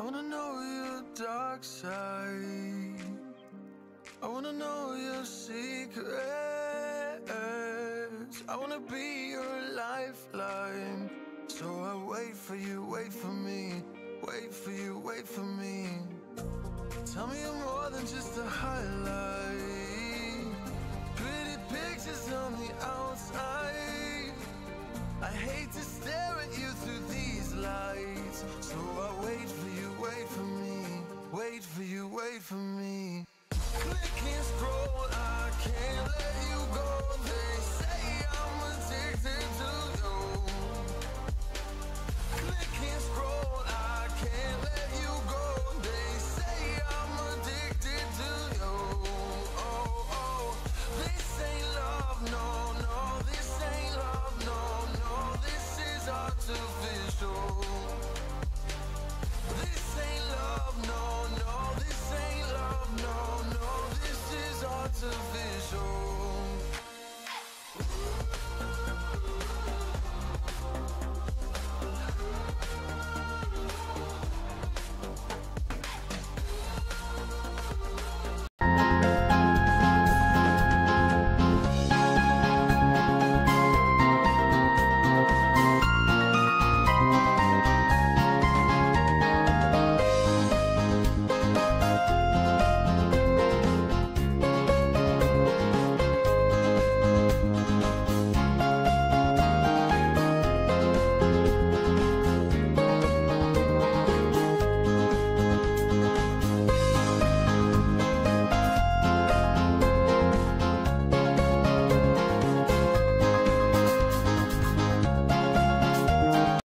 I wanna know your dark side. I wanna know your secrets. I wanna be your lifeline. So I wait for you, wait for me. Wait for you, wait for me. Tell me you're more than just a highlight. For me.